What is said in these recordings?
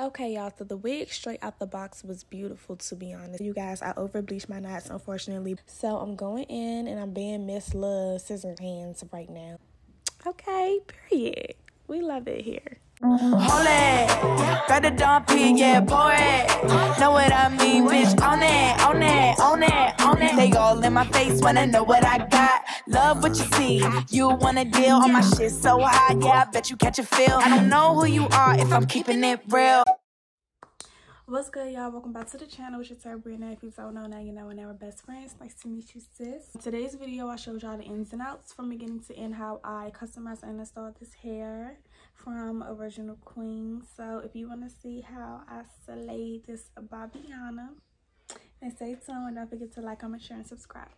Okay, y'all, so the wig straight out the box was beautiful, to be honest. You guys, I over bleached my knots, unfortunately. So I'm going in and I'm being Miss Love Scissor Hands right now. Okay, period. We love it here. Hold it, got the dumpy, yeah, pour it. Know what I mean, bitch, on it, on it, on it, on it. They all in my face, wanna know what I got. Love what you see, you wanna deal on my shit so high, yeah, I bet you catch a feel. I don't know who you are if I'm keeping it real. What's good, y'all? Welcome back to the channel. It's your Jaterra Bria'Na. If you don't know, now you know, and now we're best friends. Nice to meet you, sis. In today's video, I showed y'all the ins and outs from beginning to end, how I customized and installed this hair from Original Queen. So if you want to see how I slayed this Bobbiana, then stay tuned. And don't forget to like, comment, share, and subscribe.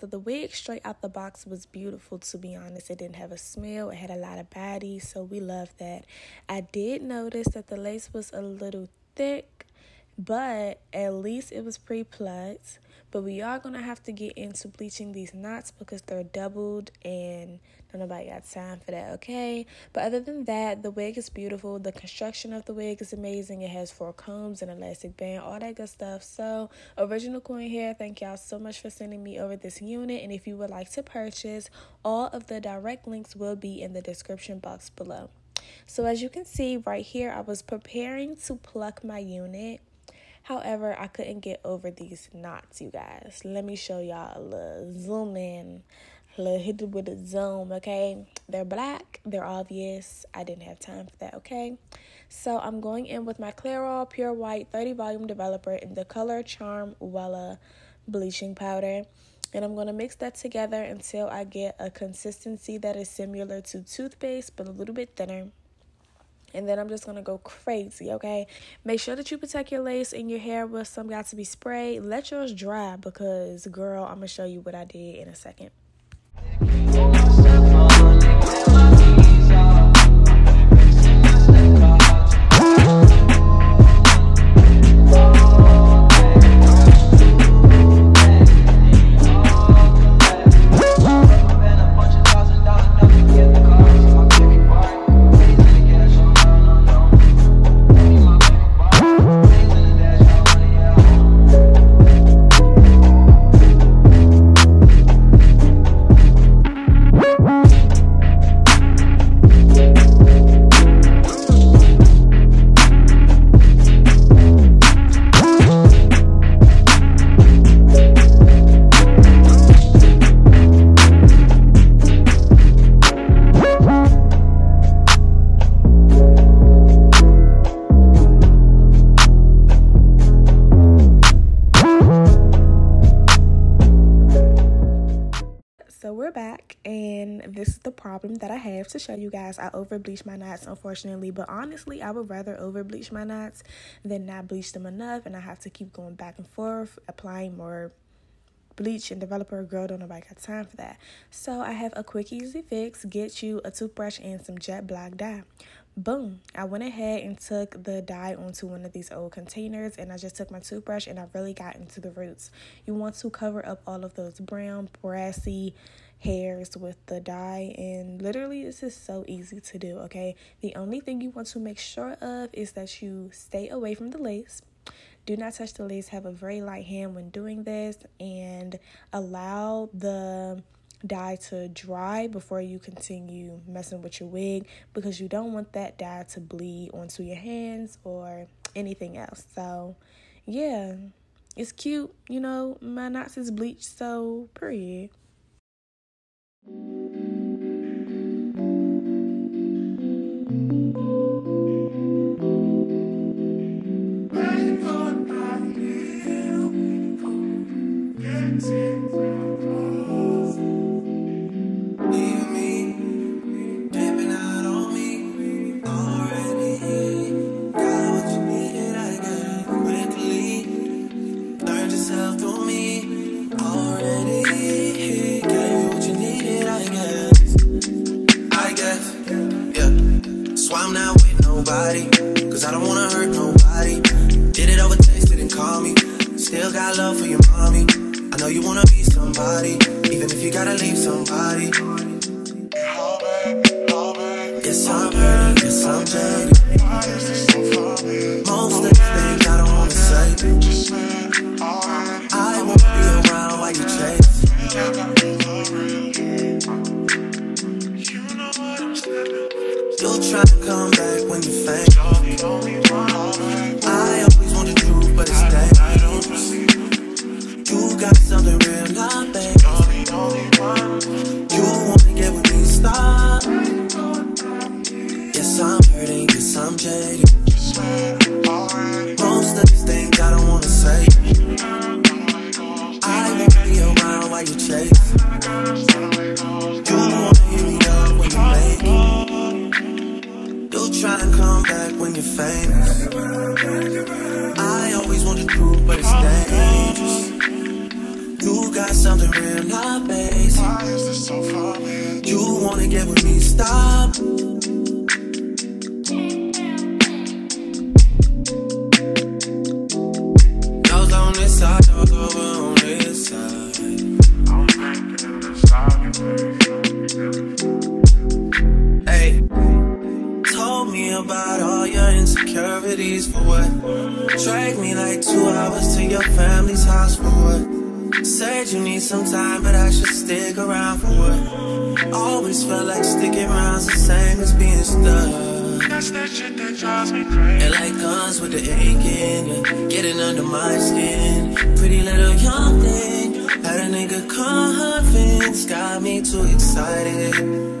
So the wig straight out the box was beautiful, to be honest. It didn't have a smell, it had a lot of body, so we love that. I did notice that the lace was a little thick, but at least it was pre-plucked. But we are going to have to get into bleaching these knots because they're doubled and nobody got time for that, okay? But other than that, the wig is beautiful. The construction of the wig is amazing. It has four combs and elastic band, all that good stuff. So, Original Queen Hair, thank y'all so much for sending me over this unit. And if you would like to purchase, all of the direct links will be in the description box below. So as you can see right here, I was preparing to pluck my unit However, I couldn't get over these knots, you guys. Let me show y'all a little zoom in. Little hit it with a zoom, okay? They're black, they're obvious. I didn't have time for that, okay? So I'm going in with my Clairol Pure White 30 Volume Developer in the color Charm Wella Bleaching Powder. And I'm going to mix that together until I get a consistency that is similar to toothpaste, but a little bit thinner and then I'm just gonna go crazy, okay? Make sure that you protect your lace and your hair with some Got2b spray. Let yours dry because, girl, I'm gonna show you what I did in a second. Show you guys. I over bleached my knots unfortunately, but honestly, I would rather over bleach my knots than not bleach them enough and I have to keep going back and forth applying more bleach and developer girl don't nobody got time for that. So i have a quick easy fix get you a toothbrush and some jet black dye. Boom. I went ahead and took the dye onto one of these old containers and i just took my toothbrush and i really got into the roots. You want to cover up all of those brown brassy hairs with the dye and literally this is so easy to do okay? The only thing you want to make sure of is that you stay away from the lace. Do not touch the lace. Have a very light hand when doing this and allow the dye to dry before you continue messing with your wig because you don't want that dye to bleed onto your hands or anything else. So yeah it's cute you know? My knots is bleached so period Dancing Why I'm not with nobody. Cause I don't wanna hurt nobody. Did it over text, didn't call me. Still got love for your mommy. I know you wanna be somebody. Even if you gotta leave somebody. Yes, I'm hurt, yes, I'm dirty. Most of the things I don't wanna say. I won't be around while you chase. You try to come back when you think. I always want the truth, but it's dangerous. You got something real, not bad. said you need some time, but I should stick around for what? Always felt like sticking around's the same as being stuck. That's that shit that drives me crazy. And like guns with the aching, getting under my skin. Pretty little young thing, had a nigga convinced, got me too excited.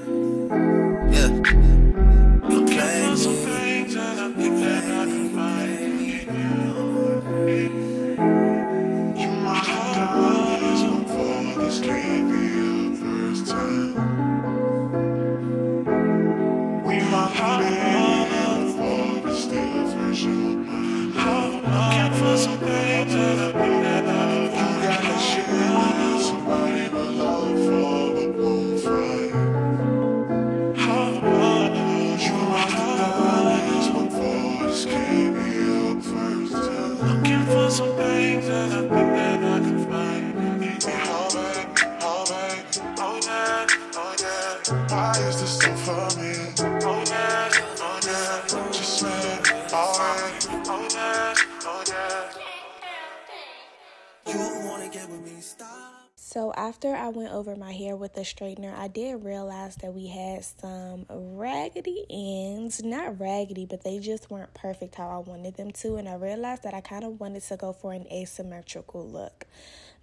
So after I went over my hair with a straightener, I did realize that we had some raggedy ends. Not raggedy, but they just weren't perfect how I wanted them to. And I realized that I kind of wanted to go for an asymmetrical look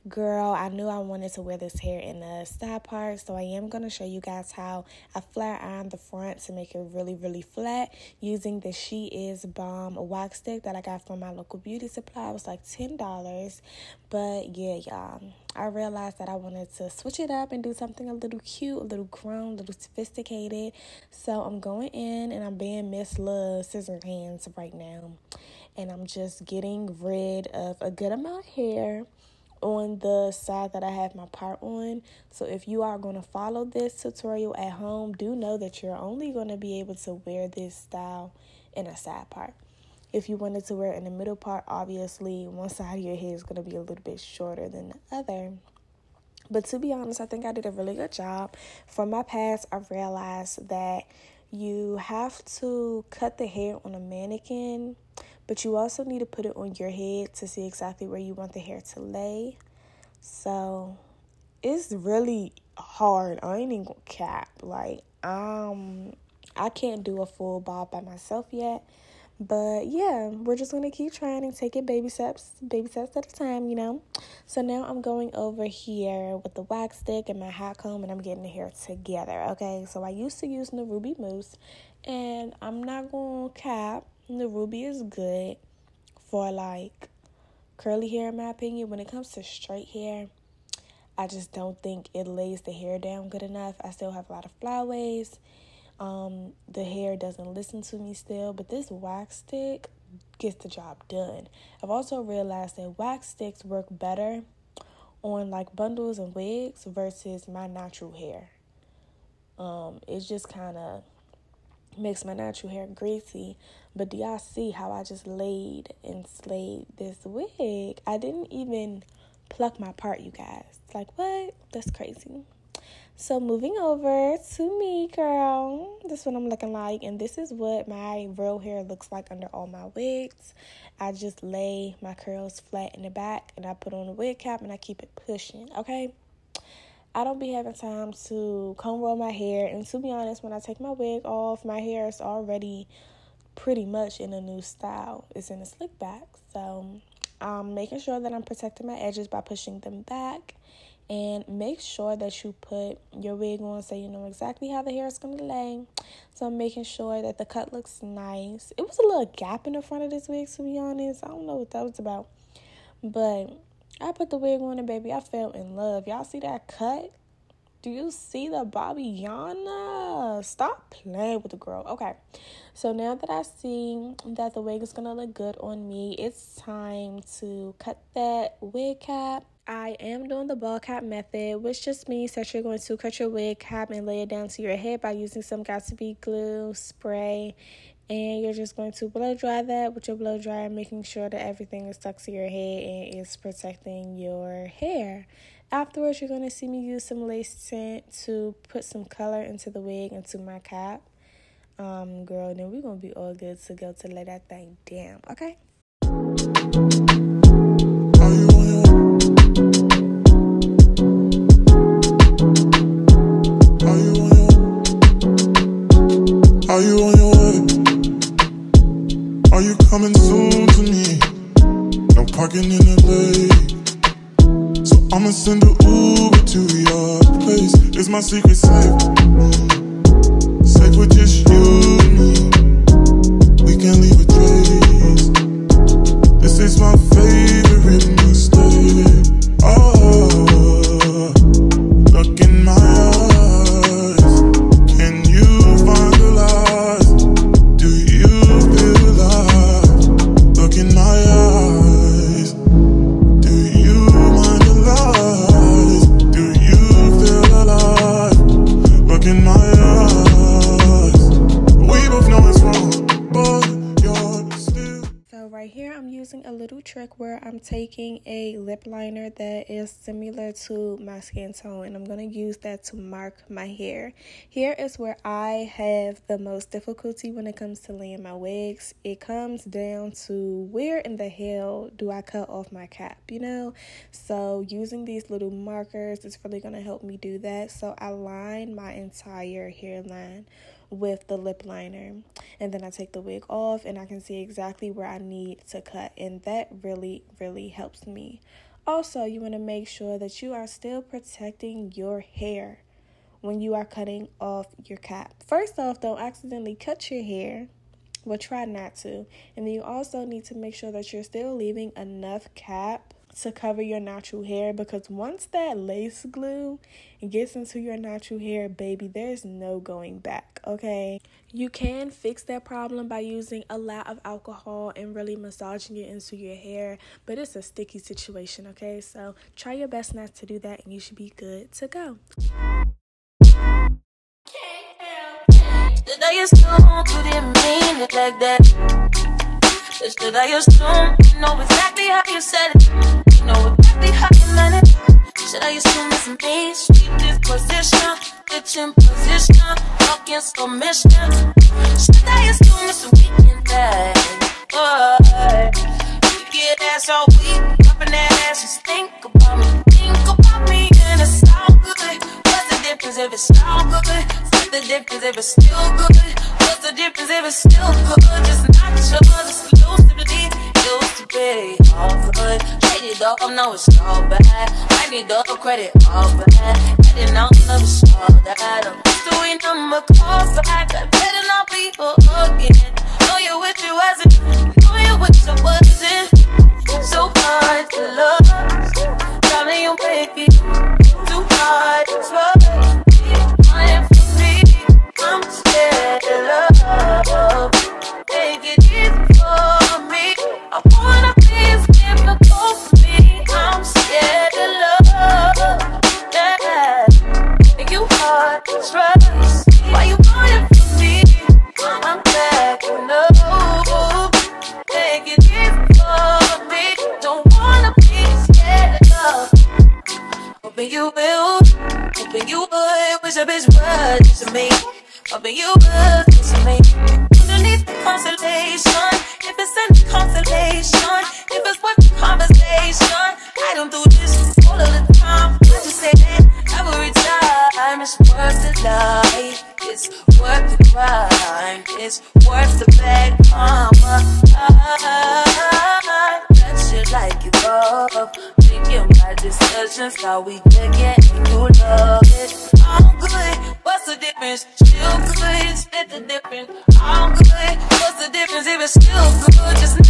girl i knew i wanted to wear this hair in the side part so i am going to show you guys how i flat iron the front to make it really really flat using the she is bomb wax stick that i got from my local beauty supply. It was like ten dollars but yeah y'all i realized that i wanted to switch it up and do something a little cute a little grown a little sophisticated. So i'm going in and i'm being miss love scissor hands right now and i'm just getting rid of a good amount of hair on the side that I have my part on. So if you are going to follow this tutorial at home, do know that you're only going to be able to wear this style in a side part. If you wanted to wear it in the middle part, obviously one side of your head is going to be a little bit shorter than the other. But to be honest, I think I did a really good job. From my past, I realized that you have to cut the hair on a mannequin but you also need to put it on your head to see exactly where you want the hair to lay. So it's really hard. I ain't even gonna cap. Like, um, I can't do a full bob by myself yet. But yeah, we're just gonna keep trying and take it baby steps, baby steps at a time, you know. So now I'm going over here with the wax stick and my hot comb, and I'm getting the hair together. Okay, so I used to use the Ruby Mousse, and I'm not gonna cap the ruby is good for like curly hair in my opinion when it comes to straight hair I just don't think it lays the hair down good enough. I still have a lot of flyaways. Um, the hair doesn't listen to me still, but this wax stick gets the job done. I've also realized that wax sticks work better on like bundles and wigs versus my natural hair. Um, it just kind of makes my natural hair greasy. But do y'all see how I just laid and slayed this wig? I didn't even pluck my part, you guys. Like, what? That's crazy. So moving over to me, girl. This is what I'm looking like, and this is what my real hair looks like under all my wigs. I just lay my curls flat in the back, and I put on a wig cap, and I keep it pushing. Okay. I don't be having time to comb roll my hair, and to be honest, when I take my wig off, my hair is already pretty much in a new style. It's in a slick back, so I'm making sure that I'm protecting my edges by pushing them back and make sure that you put your wig on so you know exactly how the hair is going to lay. So I'm making sure that the cut looks nice. It was a little gap in the front of this wig, to be honest. I don't know what that was about. But I put the wig on and baby, I fell in love. Y'all see that cut? Do you see the Bobby Yana? Stop playing with the girl. Okay. So now that I see that the wig is to look good on me, it's time to cut that wig cap I am doing the ball cap method, which just means that you're going to cut your wig cap and lay it down to your head by using some Got2b glue spray. And you're just going to blow dry that with your blow dryer, making sure that everything is stuck to your head and is protecting your hair. Afterwards, you're going to see me use some lace tint to put some color into the wig, into my cap. Um, girl, then we're going to be all good to go to lay that thing down, okay? Are you I'ma send an Uber to your place. Is my secret? Safe I'm taking a lip liner that is similar to my skin tone and I'm going to use that to mark my hair. Here is where I have the most difficulty when it comes to laying my wigs. It comes down to where in the hell do I cut off my cap, you know? So using these little markers is really going to help me do that. So I line my entire hairline with the lip liner and then I take the wig off and I can see exactly where I need to cut and that really really helps me. Also, you want to make sure that you are still protecting your hair when you are cutting off your cap. First off, don't accidentally cut your hair. Well, try not to. And then you also need to make sure that you're still leaving enough cap to cover your natural hair because once that lace glue gets into your natural hair, baby, there's no going back, okay? You can fix that problem by using a lot of alcohol and really massaging it into your hair, but it's a sticky situation, okay? So try your best not to do that and you should be good to go. I know exactly how you said it? You know exactly how you it? Should I assume it's me? Sweet disposition, bitch in position, talking submission. Should I assume it's a weekend day? Oh, you get ass all week, dropping that ass, just think about me, think about me, and it's all good. What's the difference if it's all good? What's the difference if it's still good? What's the difference if it's still good? Just not yours, exclusivity. Used to be all good. Trade it up, no, it's all bad. I need the credit, all bad. Didn't know love is all that. I'm doing number call back. I better not be again. Know you wish you wasn't. Know you wish I wasn't. So hard to love. Hoping you will, hoping you would. Wish a bitch would listen to me, hoping you would listen to me. Underneath the constellation, if it's any consolation, if it's worth the conversation, I don't do this all of the time. I just say that every time it's worth the life, it's worth the grind, it's worth the bad karma. Uh-huh. Uh-huh. Shit like you love, thinking my discussions, how we get and you love it. I'm good, what's the difference? Still good, split the difference. I'm good, what's the difference? If it's still good, just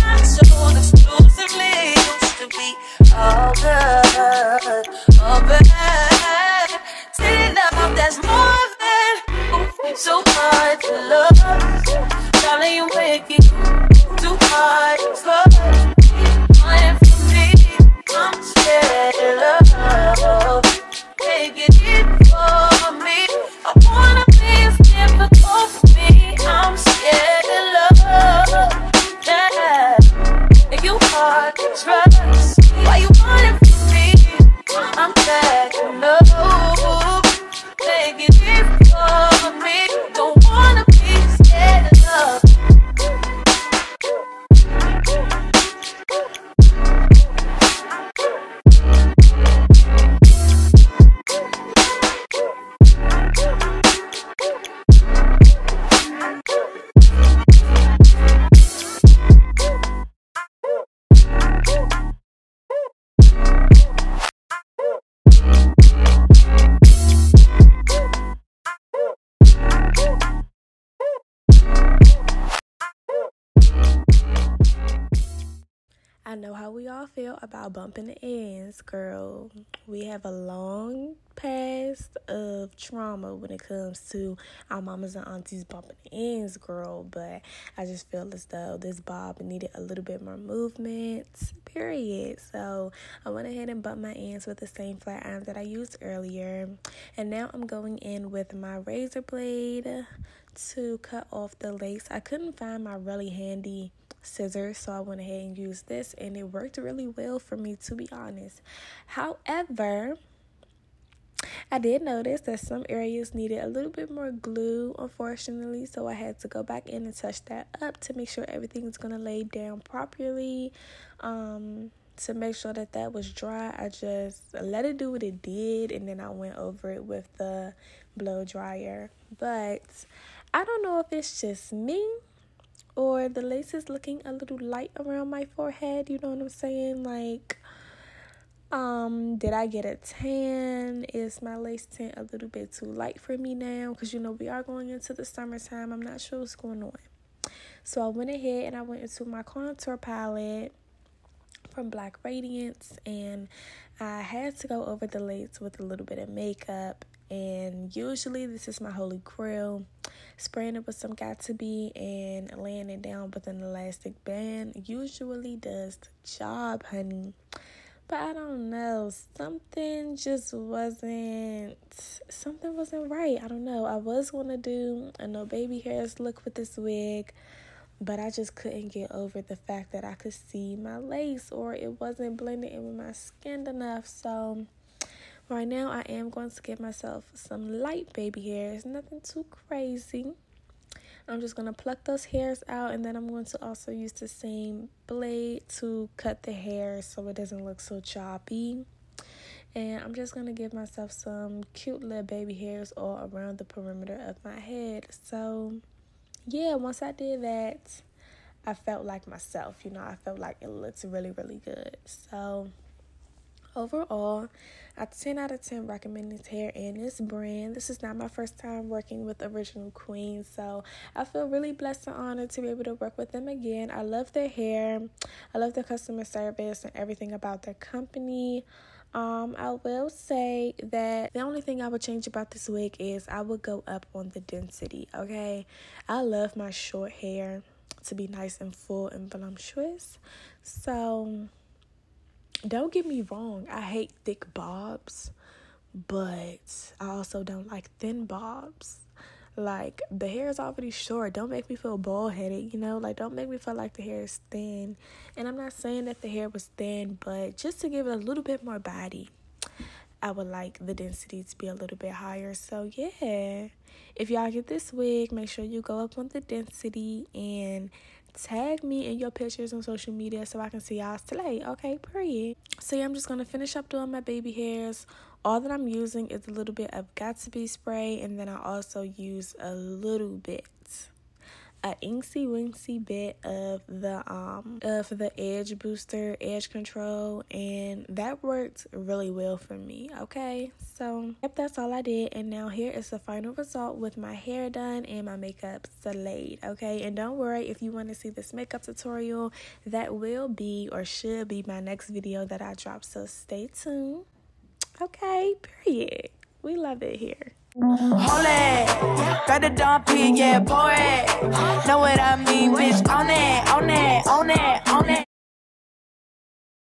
I know how we all feel about bumping the ends, girl. We have a long past of trauma when it comes to our mamas and aunties bumping the ends, girl. But I just feel as though this bob needed a little bit more movement, period. So I went ahead and bumped my ends with the same flat iron that I used earlier. And now I'm going in with my razor blade to cut off the lace. I couldn't find my really handy scissors, so I went ahead and used this, and it worked really well for me, to be honest. However, I did notice that some areas needed a little bit more glue, unfortunately, so I had to go back in and touch that up to make sure everything's gonna lay down properly. Um, to make sure that that was dry, I just let it do what it did, and then I went over it with the blow dryer. But I don't know if it's just me or the lace is looking a little light around my forehead. You know what I'm saying? Like, um, did I get a tan? Is my lace tint a little bit too light for me now? Because you know we are going into the summertime. I'm not sure what's going on. So I went ahead and I went into my contour palette from Black Radiance and I had to go over the lace with a little bit of makeup and usually this is my holy grail spraying it with some Got2b and laying it down with an elastic band. Usually does the job honey. But i don't know something just wasn't something wasn't right. I don't know. I was to do a no baby hairs look with this wig but I just couldn't get over the fact that I could see my lace or it wasn't blending in with my skin enough. So, right now, I am going to give myself some light baby hairs, nothing too crazy. I'm just going to pluck those hairs out and then I'm going to also use the same blade to cut the hair so it doesn't look so choppy. And I'm just going to give myself some cute little baby hairs all around the perimeter of my head. So, yeah, once I did that, I felt like myself. You know, I felt like it looks really, really good. So, overall, I 10 out of 10 recommend this hair and this brand. This is not my first time working with Original Queen, so I feel really blessed and honored to be able to work with them again. I love their hair, I love their customer service and everything about their company. Um, I will say that the only thing I would change about this wig is I would go up on the density. Okay, I love my short hair to be nice and full and voluptuous. So don't get me wrong, I hate thick bobs, but I also don't like thin bobs. Like the hair is already short. Don't make me feel bald headed, you know? Like don't make me feel like the hair is thin. And I'm not saying that the hair was thin, but just to give it a little bit more body. I would like the density to be a little bit higher. So yeah, if y'all get this wig, make sure you go up on the density and tag me in your pictures on social media so I can see y'all today. Okay, period. So yeah, I'm just gonna finish up doing my baby hairs. All that I'm using is a little bit of Got2b spray, and then I also use a little bit a inksy winksy bit of the um of the edge booster edge control and that worked really well for me okay? So yep that's all i did and now here is the final result with my hair done and my makeup slayed okay? And don't worry if you want to see this makeup tutorial that will be or should be my next video that i drop so stay tuned okay? Period. We love it here Hold it, got the dumpy, yeah, it. Know what I mean, bitch, on it, on it, on it, on it.